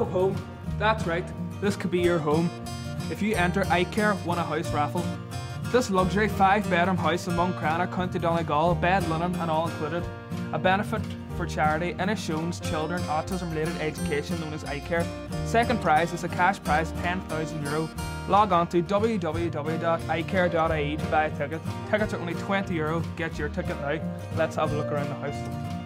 Welcome home. That's right, this could be your home. If you enter iCare Win a House raffle. This luxury five bedroom house in Buncrana, County Donegal, bed linen and all included. A benefit for charity Inishowen's Children Autism Related Education known as iCare. Second prize is a cash prize €10,000. Log on to www.icare.ie to buy a ticket. Tickets are only €20. Get your ticket now. Let's have a look around the house.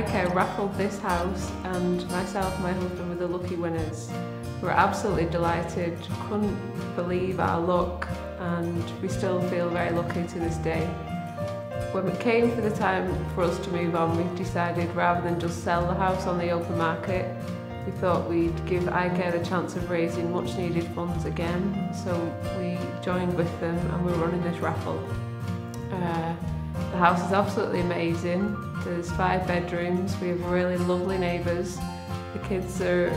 iCare raffled this house and myself and my husband were the lucky winners. We were absolutely delighted, couldn't believe our luck and we still feel very lucky to this day. When it came for the time for us to move on, we decided rather than just sell the house on the open market, we thought we'd give iCare the chance of raising much needed funds again. So we joined with them and we're running this raffle. Uh, the house is absolutely amazing. There's five bedrooms. We have really lovely neighbours. The kids are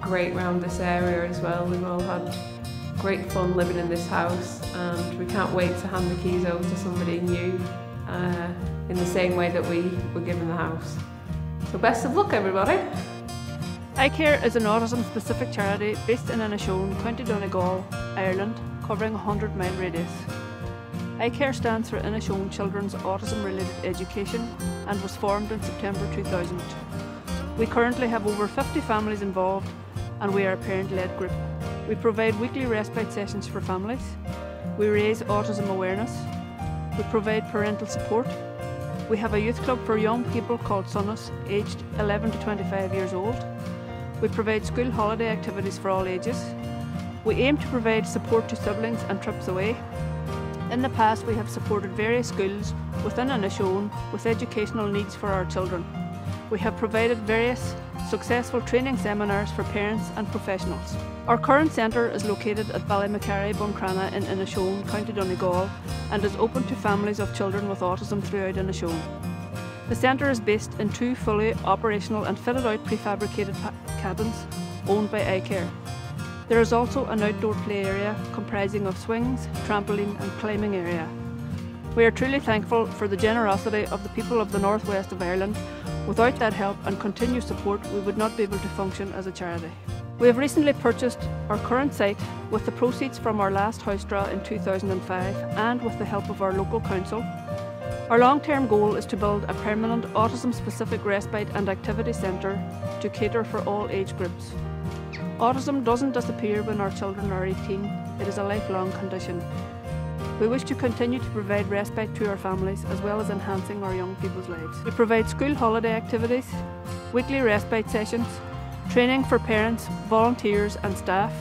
great around this area as well. We've all had great fun living in this house and we can't wait to hand the keys over to somebody new uh, in the same way that we were given the house. So best of luck everybody! iCare is an autism specific charity based in Inishowen, County Donegal, Ireland, covering a 100 mile radius iCare stands for Inishowen Children's Autism Related Education and was formed in September 2000. We currently have over 50 families involved and we are a parent led group. We provide weekly respite sessions for families. We raise autism awareness. We provide parental support. We have a youth club for young people called Sunus, aged 11 to 25 years old. We provide school holiday activities for all ages. We aim to provide support to siblings and trips away in the past, we have supported various schools within Inishowen with educational needs for our children. We have provided various successful training seminars for parents and professionals. Our current centre is located at Ballymacarry, Buncrana in Inishowen, County Donegal and is open to families of children with autism throughout Inishowen. The centre is based in two fully operational and fitted out prefabricated cabins owned by iCare. There is also an outdoor play area comprising of swings, trampoline and climbing area. We are truly thankful for the generosity of the people of the northwest of Ireland. Without that help and continued support, we would not be able to function as a charity. We have recently purchased our current site with the proceeds from our last house draw in 2005 and with the help of our local council. Our long-term goal is to build a permanent autism-specific respite and activity centre to cater for all age groups. Autism doesn't disappear when our children are 18, it is a lifelong condition. We wish to continue to provide respite to our families as well as enhancing our young people's lives. We provide school holiday activities, weekly respite sessions, training for parents, volunteers and staff.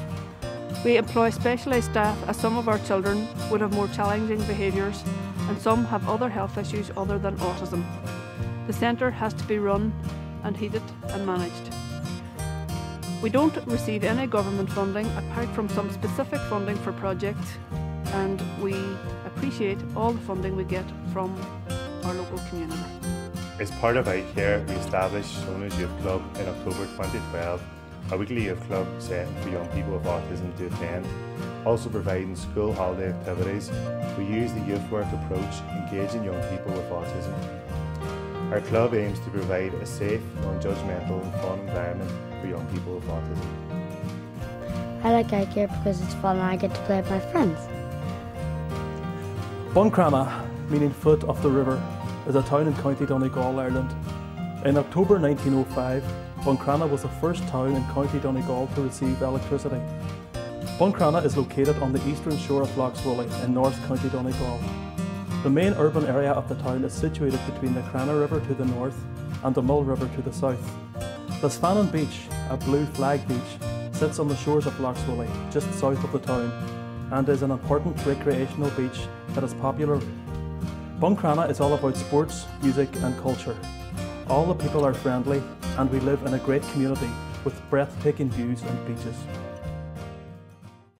We employ specialised staff as some of our children would have more challenging behaviours and some have other health issues other than autism. The centre has to be run and heated and managed. We don't receive any government funding apart from some specific funding for projects and we appreciate all the funding we get from our local community. As part of iCare, we established Shona's Youth Club in October 2012, a weekly youth club set for young people with autism to attend. Also providing school holiday activities, we use the youth work approach, engaging young people with autism. Our club aims to provide a safe, non-judgmental and fun environment for young people with autism. I like iCare because it's fun and I get to play with my friends. Buncrana, meaning foot of the river, is a town in County Donegal, Ireland. In October 1905, Buncrana was the first town in County Donegal to receive electricity. Buncrana is located on the eastern shore of Lough Swilly in North County Donegal. The main urban area of the town is situated between the Crana River to the north and the Mill River to the south. Lisfannon Beach, a blue flag beach, sits on the shores of Lough Swilly, just south of the town, and is an important recreational beach that is popular. Buncrana is all about sports, music and culture. All the people are friendly and we live in a great community with breathtaking views and beaches.